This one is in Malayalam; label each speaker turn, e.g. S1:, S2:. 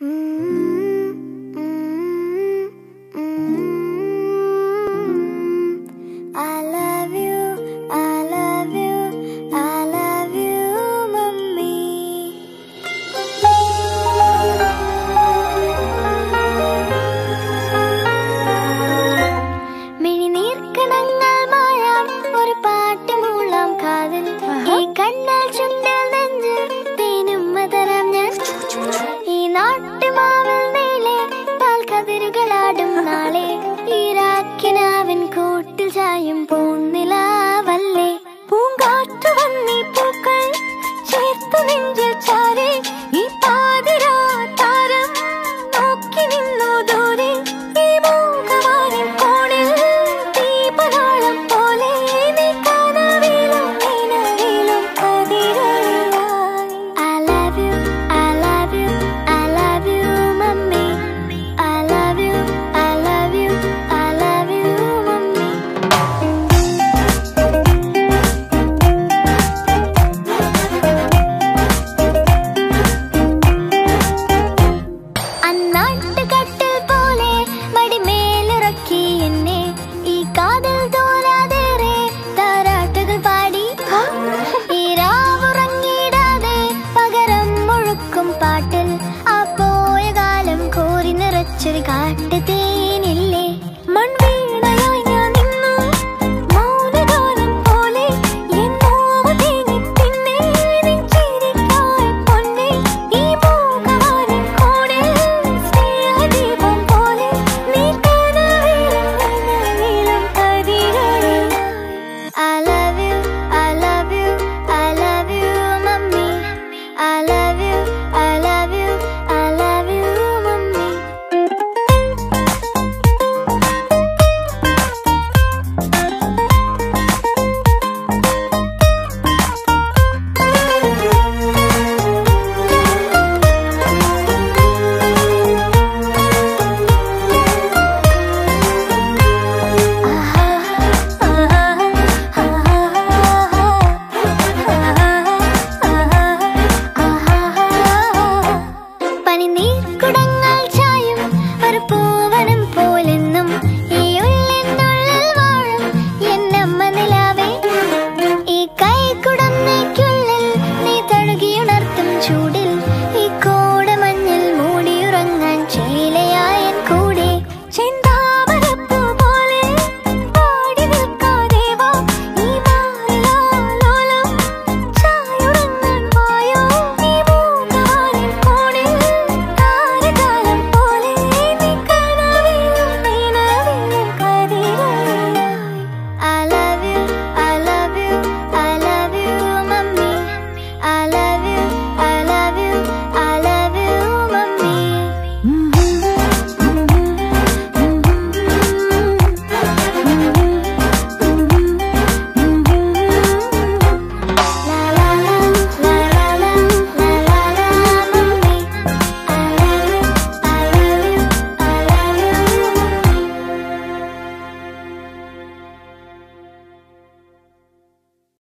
S1: Mm. കൂട്ടിൽ ചായും പൂന്നിലാവല്ലേ കുടങ്ങൾ ചായും ഒരു പൂവനും